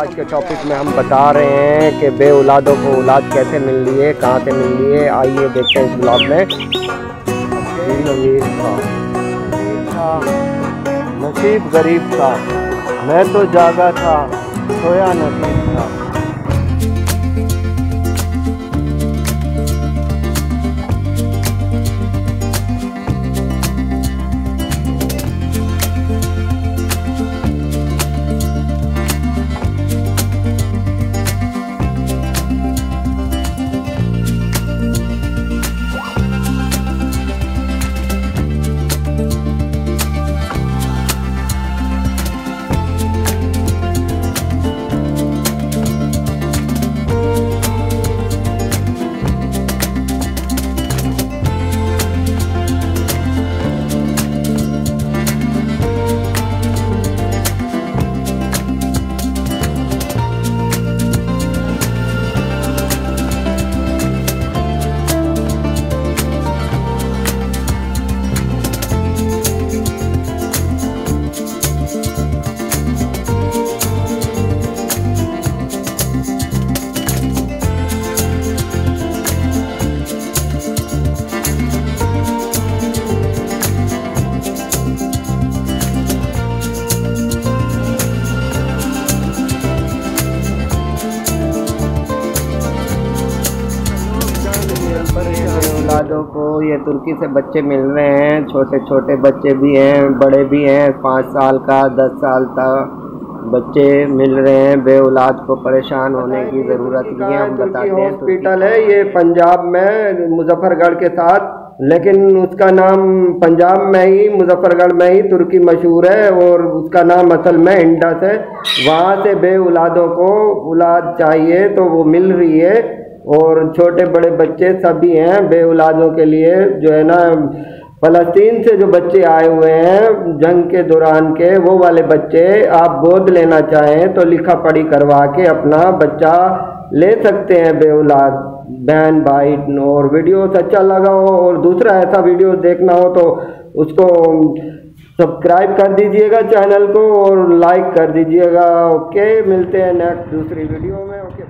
आज के टॉपिक में हम बता रहे हैं कि बे औलादों को औलाद कैसे मिल रही है, कहाँ से मिल रही है। आइए देखते हैं इस ब्लॉग में। नसीब गरीब था। मैं तो जागा था, सोया नसीब था। औलादों को ये तुर्की से बच्चे मिल रहे हैं छोटे छोटे बच्चे भी हैं बड़े भी हैं पाँच साल का दस साल तक बच्चे मिल रहे हैं बे औलाद को परेशान होने की ज़रूरत नहीं है हम बताते हैं हॉस्पिटल है ये पंजाब में मुजफ्फरगढ़ के साथ लेकिन उसका नाम पंजाब में ही मुजफ्फरगढ़ में ही तुर्की मशहूर है और उसका नाम असल में इंडस है। वहाँ से बे औलादों को औलाद चाहिए तो वो मिल रही है। और छोटे बड़े बच्चे सभी हैं बे के लिए, जो है ना, फ़लस्तीन से जो बच्चे आए हुए हैं, जंग के दौरान के, वो वाले बच्चे आप गोद लेना चाहें तो लिखा पढ़ी करवा के अपना बच्चा ले सकते हैं बे बहन, भाई, और वीडियो अच्छा लगा हो और दूसरा ऐसा वीडियो देखना हो तो उसको सब्सक्राइब कर दीजिएगा चैनल को और लाइक कर दीजिएगा। ओके, मिलते हैं नेक्स्ट दूसरी वीडियो में। ओके